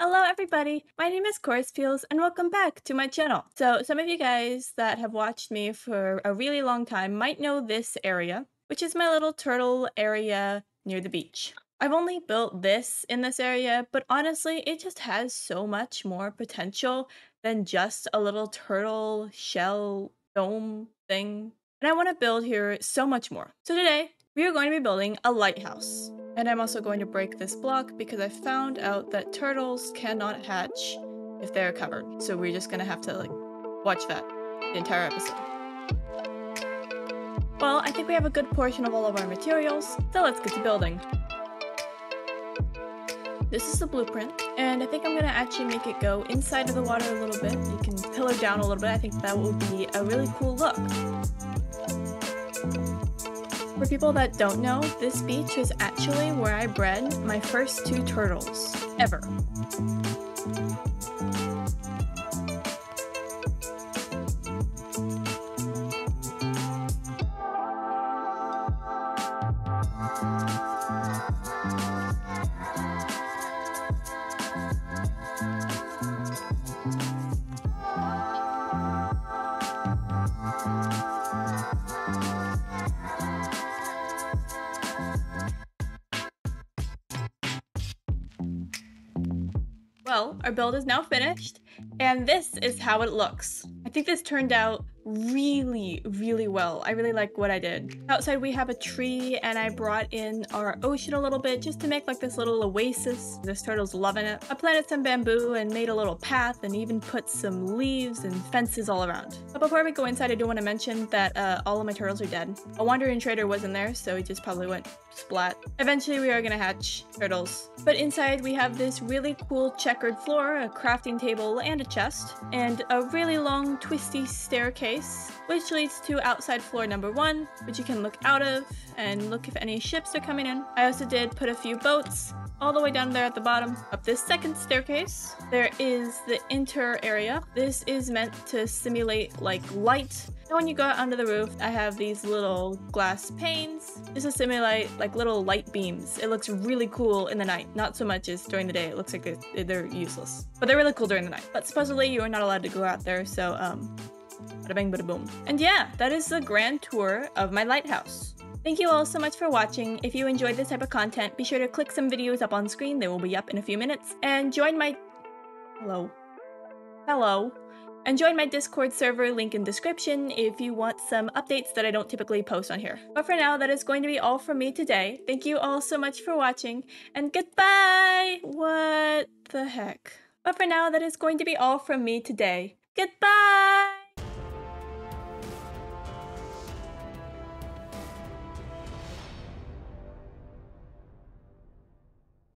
Hello everybody, my name is ChorusPeels and welcome back to my channel. So some of you guys that have watched me for a really long time might know this area, which is my little turtle area near the beach. I've only built this in this area, but honestly it just has so much more potential than just a little turtle shell dome thing. And I want to build here so much more. So today we are going to be building a lighthouse. And I'm also going to break this block because I found out that turtles cannot hatch if they're covered. So we're just gonna have to like watch that the entire episode. Well, I think we have a good portion of all of our materials, so let's get to building. This is the blueprint, and I think I'm gonna actually make it go inside of the water a little bit. You can pillar down a little bit. I think that will be a really cool look. For people that don't know, this beach is actually where I bred my first two turtles ever. Well, our build is now finished, and this is how it looks. I think this turned out really, really well. I really like what I did. Outside we have a tree and I brought in our ocean a little bit just to make like this little oasis. This turtle's loving it. I planted some bamboo and made a little path and even put some leaves and fences all around. But before we go inside, I do want to mention that uh, all of my turtles are dead. A wandering trader was in there, so he just probably went splat. Eventually we are gonna hatch turtles. But inside we have this really cool checkered floor, a crafting table and a chest, and a really long twisty staircase, which leads to outside floor number one, which you can look out of and look if any ships are coming in. I also did put a few boats all the way down there at the bottom. Up this second staircase, there is the inter area. This is meant to simulate like light. And when you go out onto the roof, I have these little glass panes. This is simulate like little light beams. It looks really cool in the night. Not so much as during the day. It looks like they're, they're useless. But they're really cool during the night. But supposedly you are not allowed to go out there, so um, bada bang bada boom. And yeah, that is the grand tour of my lighthouse. Thank you all so much for watching. If you enjoyed this type of content, be sure to click some videos up on screen. They will be up in a few minutes. And join my... Hello. Hello. And join my Discord server, link in description, if you want some updates that I don't typically post on here. But for now, that is going to be all from me today. Thank you all so much for watching, and goodbye! What the heck? But for now, that is going to be all from me today. Goodbye!